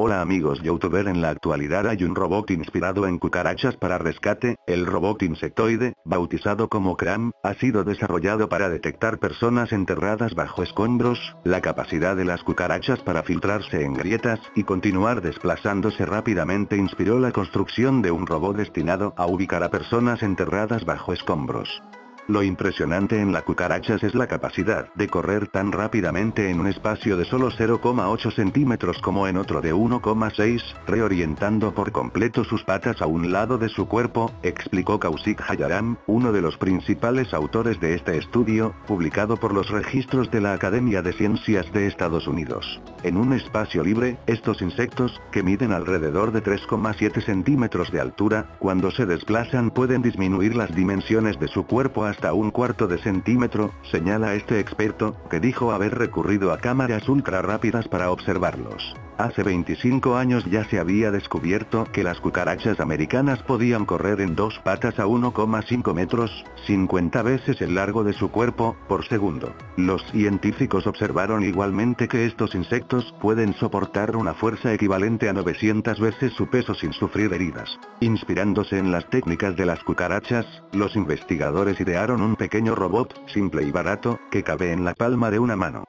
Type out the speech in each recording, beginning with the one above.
Hola amigos youtuber en la actualidad hay un robot inspirado en cucarachas para rescate, el robot insectoide, bautizado como Cram, ha sido desarrollado para detectar personas enterradas bajo escombros, la capacidad de las cucarachas para filtrarse en grietas y continuar desplazándose rápidamente inspiró la construcción de un robot destinado a ubicar a personas enterradas bajo escombros. Lo impresionante en la cucarachas es la capacidad de correr tan rápidamente en un espacio de solo 0,8 centímetros como en otro de 1,6, reorientando por completo sus patas a un lado de su cuerpo, explicó Kausik Hayaram, uno de los principales autores de este estudio, publicado por los registros de la Academia de Ciencias de Estados Unidos. En un espacio libre, estos insectos, que miden alrededor de 3,7 centímetros de altura, cuando se desplazan pueden disminuir las dimensiones de su cuerpo hasta hasta un cuarto de centímetro, señala este experto, que dijo haber recurrido a cámaras ultra rápidas para observarlos. Hace 25 años ya se había descubierto que las cucarachas americanas podían correr en dos patas a 1,5 metros, 50 veces el largo de su cuerpo, por segundo. Los científicos observaron igualmente que estos insectos pueden soportar una fuerza equivalente a 900 veces su peso sin sufrir heridas. Inspirándose en las técnicas de las cucarachas, los investigadores idearon un pequeño robot, simple y barato, que cabe en la palma de una mano.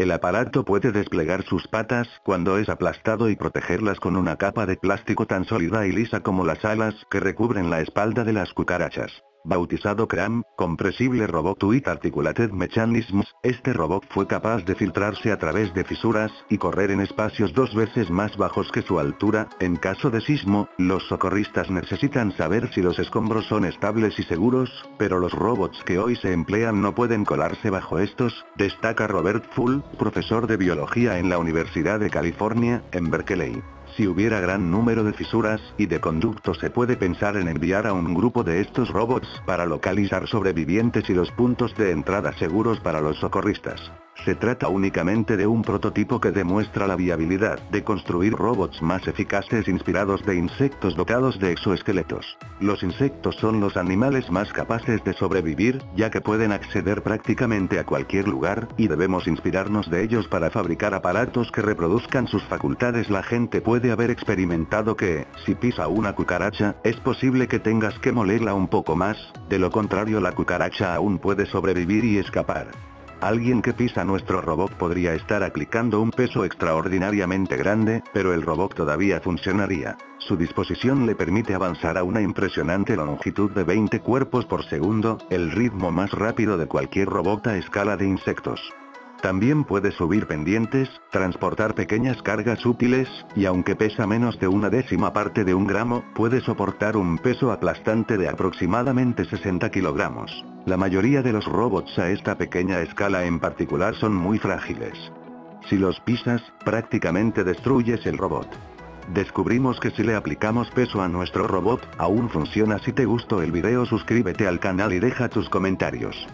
El aparato puede desplegar sus patas cuando es aplastado y protegerlas con una capa de plástico tan sólida y lisa como las alas que recubren la espalda de las cucarachas. Bautizado CRAM, Compresible Robot Articulated Mechanisms, este robot fue capaz de filtrarse a través de fisuras y correr en espacios dos veces más bajos que su altura. En caso de sismo, los socorristas necesitan saber si los escombros son estables y seguros, pero los robots que hoy se emplean no pueden colarse bajo estos, destaca Robert Full, profesor de biología en la Universidad de California, en Berkeley. Si hubiera gran número de fisuras y de conductos se puede pensar en enviar a un grupo de estos robots para localizar sobrevivientes y los puntos de entrada seguros para los socorristas. Se trata únicamente de un prototipo que demuestra la viabilidad de construir robots más eficaces inspirados de insectos dotados de exoesqueletos. Los insectos son los animales más capaces de sobrevivir, ya que pueden acceder prácticamente a cualquier lugar, y debemos inspirarnos de ellos para fabricar aparatos que reproduzcan sus facultades. La gente puede haber experimentado que, si pisa una cucaracha, es posible que tengas que molerla un poco más, de lo contrario la cucaracha aún puede sobrevivir y escapar. Alguien que pisa nuestro robot podría estar aplicando un peso extraordinariamente grande, pero el robot todavía funcionaría. Su disposición le permite avanzar a una impresionante longitud de 20 cuerpos por segundo, el ritmo más rápido de cualquier robot a escala de insectos. También puede subir pendientes, transportar pequeñas cargas útiles, y aunque pesa menos de una décima parte de un gramo, puede soportar un peso aplastante de aproximadamente 60 kilogramos. La mayoría de los robots a esta pequeña escala en particular son muy frágiles. Si los pisas, prácticamente destruyes el robot. Descubrimos que si le aplicamos peso a nuestro robot, aún funciona si te gustó el video suscríbete al canal y deja tus comentarios.